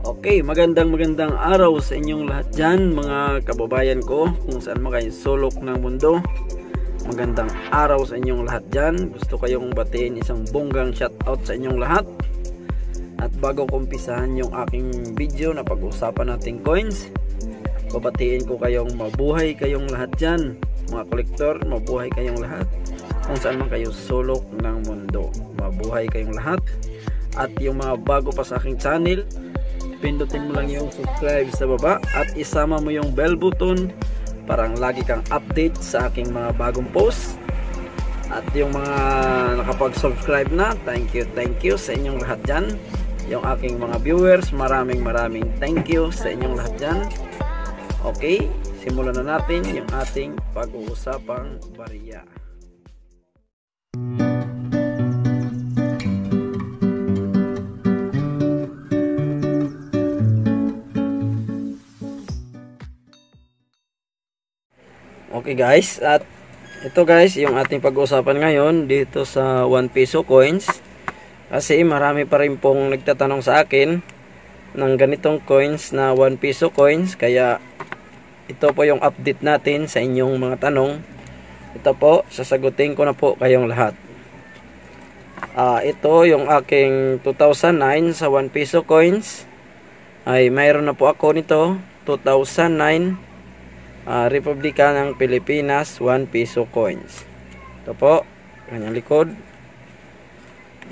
Okay, magandang magandang araw sa inyong lahat dyan mga kababayan ko kung saan man kayo sulok ng mundo. Magandang araw sa inyong lahat dyan. Gusto kayong batiin isang bonggang shoutout sa inyong lahat. At bago ko umpisahan yung aking video na pag-usapan nating coins, babatiin ko kayong mabuhay kayong lahat dyan. Mga kolektor, mabuhay kayong lahat. Kung saan man kayo sulok ng mundo. Mabuhay kayong lahat. At yung mga bago pa sa aking channel, pindutin mo lang yung subscribe sa baba at isama mo yung bell button para lagi kang update sa aking mga bagong post. At yung mga nakapag-subscribe na thank you thank you sa inyong lahat dyan. Yung aking mga viewers maraming maraming thank you sa inyong lahat dyan. Okay simulan na natin yung ating pag-uusapang bariya Okay guys, at ito guys, yung ating pag-uusapan ngayon dito sa 1 peso coins. Kasi marami pa rin pong nagtatanong sa akin ng ganitong coins na 1 peso coins. Kaya ito po yung update natin sa inyong mga tanong. Ito po, sasagutin ko na po kayong lahat. Uh, ito yung aking 2009 sa 1 peso coins. Ay mayroon na po ako nito 2009 uh, Republika ng Pilipinas 1 peso coins. Ito po, kanyang likod.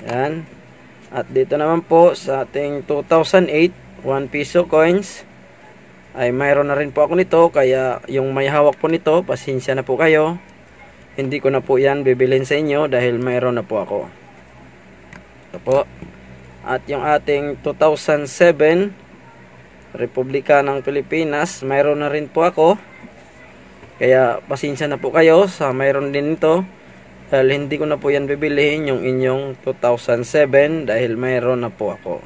Yan. At dito naman po sa ating 2008 1 peso coins ay mayroon na rin po ako nito kaya yung may hawak po nito pasensya na po kayo hindi ko na po yan bibilin sa inyo dahil mayroon na po ako ito po at yung ating 2007 Republika ng Pilipinas mayroon na rin po ako kaya pasensya na po kayo sa mayroon din ito. Dahil hindi ko na po yan bibilihin yung inyong 2007 dahil mayroon na po ako.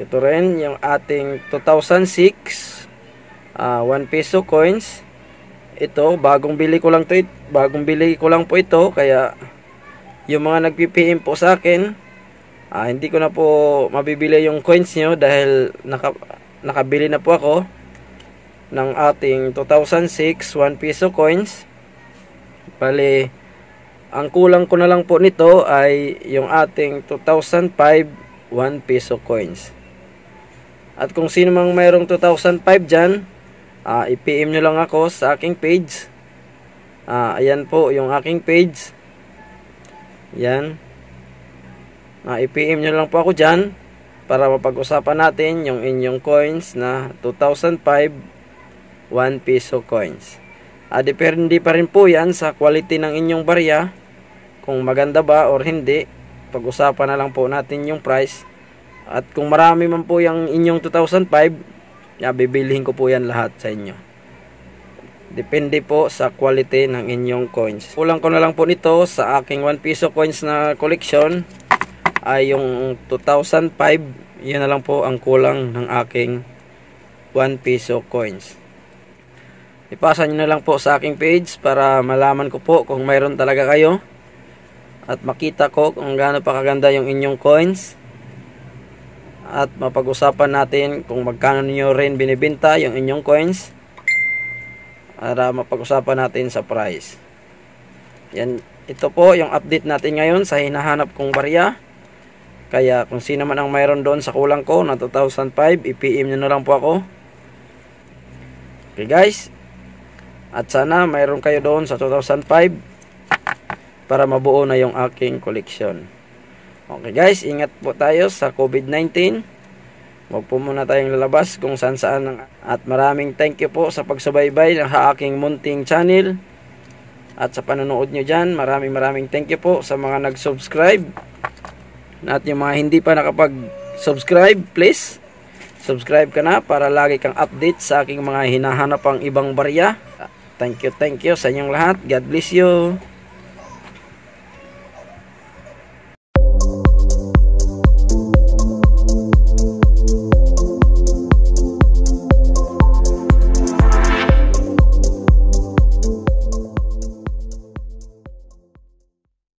Ito rin yung ating 2006 uh, 1 peso coins. Ito bagong bili ko lang to, bagong bili ko lang po ito kaya yung mga nagpi-PM po sa akin uh, hindi ko na po mabibili yung coins nyo dahil naka, nakabili na po ako ng ating 2006 1 peso coins. Bali, ang kulang ko na lang po nito ay yung ating 2005 1 peso coins. At kung sino mang mayroong 2005 dyan, uh, i-PM nyo lang ako sa aking page. Uh, ayan po yung aking page. Yan. Uh, i-PM nyo lang po ako dyan para mapag-usapan natin yung inyong coins na 2005 1 peso coins. Uh, depende pa rin po yan sa quality ng inyong barya. Kung maganda ba or hindi. Pag-usapan na lang po natin yung price. At kung marami man po yung inyong 2005, ya, bibilihin ko po yan lahat sa inyo. Depende po sa quality ng inyong coins. Kulang ko na lang po nito sa aking 1 peso coins na collection ay yung 2005. Yun na lang po ang kulang ng aking 1 peso coins ipasa nyo na lang po sa aking page para malaman ko po kung mayroon talaga kayo at makita ko kung gaano pa kaganda yung inyong coins. At mapag-usapan natin kung magkano niyo rin binibenta yung inyong coins para mapag-usapan natin sa price. Yan ito po yung update natin ngayon sa hinahanap kong barya. Kaya kung sino man ang mayroon doon sa kulang ko na 2005 i-PM nyo na lang po ako. Okay guys at sana mayroon kayo doon sa 2005 para mabuo na yung aking collection. Okay guys, ingat po tayo sa COVID-19. Huwag po muna tayong lalabas kung saan saan. At maraming thank you po sa pagsubaybay ng aking munting channel. At sa panonood nyo dyan, maraming maraming thank you po sa mga nag-subscribe. At yung mga hindi pa nakapag-subscribe, please, subscribe ka na para lagi kang update sa aking mga hinahanap ang ibang barya. Thank you, thank you sa inyong lahat. God bless you.